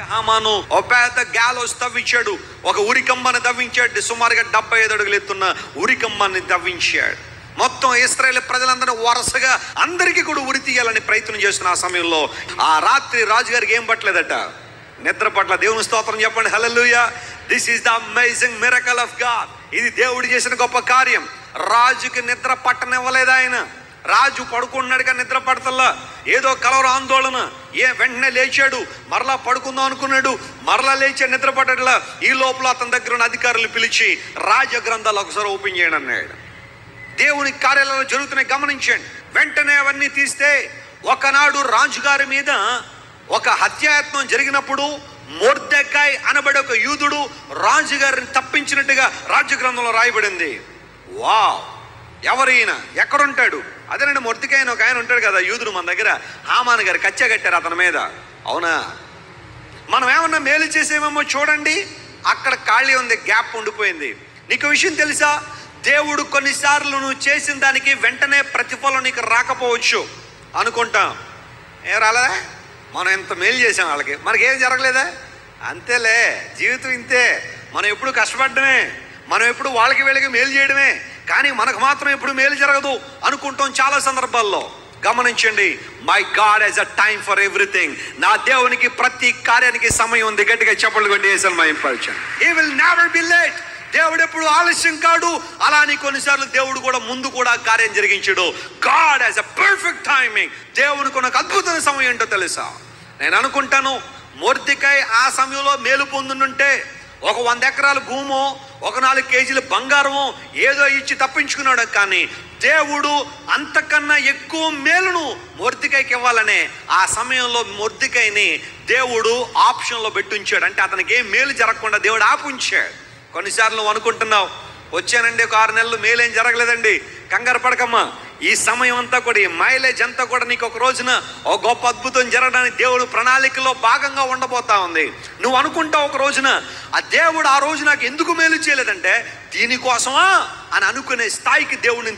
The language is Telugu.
హామాను ఒక పెద్ద గాలోస్ తవ్వించాడు. ఒక ఉరికమ్మని తవ్వించాడు. సుమారుగా డెబ్బై ఐదు అడుగులు ఎత్తున్న ఉరికమ్మని తవ్వించాడు. మొత్తం ఇస్రాయేల్ ప్రజలందరూ వరుసగా అందరికీ కూడా ఉరి తీయాలని ప్రయత్నం చేస్తున్న ఆ సమయంలో ఆ రాత్రి రాజుగారికి ఏం పట్టలేదట? నిద్ర పట్ల దేవుని స్తోత్రం చెప్పండి. Hallelujah. This is the amazing miracle of God ఇది దేవుడు చేసిన గొప్ప కార్యం. రాజుకి నిద్ర పట్టనివ్వలేదు ఆయన. రాజు పడుకున్నాడుగా నిద్ర పడతల్లా. ఏదో కలవర ఆందోళన. ఏ వెంటనే లేచాడు మరలా పడుకుందాం అనుకున్నాడు మరలా లేచే నిద్రపడట్లా ఈ లోపల అతని దగ్గర ఉన్న అధికారులు పిలిచి రాజ గ్రంథాలు ఒకసారి ఓపెన్ చేయండి అన్నాడు. దేవుని కార్యాలయంలో జరుగుతున్నాయి గమనించండి. వెంటనే అవన్నీ తీస్తే ఒకనాడు రాజుగారి మీద ఒక హత్యాయత్నం జరిగినప్పుడు మోర్దెకాయ్ అనబడే ఒక యూదుడు రాజుగారిని తప్పించినట్టుగా రాజ్య గ్రంథంలో రాయబడింది. వావ్! ఎవరైనా ఎక్కడుంటాడు? అదేనండి మొర్తికాయన ఒక ఆయన ఉంటాడు కదా యూదుడు మన దగ్గర. హామాన్ గారు కచ్చ కట్టారు అతని మీద. అవునా? మనం ఏమన్నా మేలు చేసేమేమో చూడండి. అక్కడ ఖాళీ ఉంది గ్యాప్ ఉండిపోయింది. నీకు విషయం తెలుసా? దేవుడు కొన్నిసార్లు నువ్వు చేసిన దానికి వెంటనే ప్రతిఫలం నీకు రాకపోవచ్చు. అనుకుంటాం. ఏం రాలేదా మనం ఎంత మేలు చేసాం వాళ్ళకి. మనకి ఏం జరగలేదా? అంతేలే. జీవితం ఇంతే. మనం ఎప్పుడు కష్టపడమే మనం ఎప్పుడు వాళ్ళకి వీళ్ళకి మేలు చేయడమే. కానీ మనకు మాత్రం ఎప్పుడు మేలు జరగదు అనుకుంటాం చాలా సందర్భాల్లో. గమనించండి my God has a time for everything నా దేవునికి ప్రతి కార్యానికి సమయం ఉంది. గట్టిగా చెప్పలు కొట్టి వేసాను మా ఇంపల్చన్ ఈ విల్ నెవర్ బి లేట్ దేవుడు ఎప్పుడు ఆలస్యం కాడు. అలా అని కొన్నిసార్లు దేవుడు కూడా ముందు కూడా కార్యం జరిగించాడు. God has a perfect timing దేవునికి ఒక అద్భుతమైన సమయం ఏంటో తెలుసా? నేను అనుకుంటాను మూర్తికై ఆ సమయంలో మేలు పొందుంటే ఒక వంద ఎకరాల భూమో ఒక నాలుగు కేజీల బంగారమో ఏదో ఇచ్చి తప్పించుకున్నాడు. కానీ దేవుడు అంతకన్నా ఎక్కువ మేలును మొర్దికాయకి ఇవ్వాలనే ఆ సమయంలో మొర్దికాయని దేవుడు ఆప్షన్లో పెట్టుంచాడు. అంటే అతనికి ఏం మేలు జరగకుండా దేవుడు ఆపుంచాడు. కొన్నిసార్లు నువ్వు అనుకుంటున్నావు వచ్చానండి ఒక ఆరు నెలలు మేలేం జరగలేదండి. కంగారు పడకమ్మా. ఈ సమయం అంతా కూడా ఈ మైలేజ్ అంతా కూడా నీకు ఒక రోజున ఒక గొప్ప అద్భుతం జరగడానికి దేవుడు ప్రణాళికలో భాగంగా ఉండబోతా ఉంది. నువ్వు అనుకుంటావు ఒక రోజున ఆ దేవుడు ఆ రోజు నాకు ఎందుకు మేలు చేయలేదంటే దీనికోసమా? అని అనుకునే స్థాయికి దేవుడిని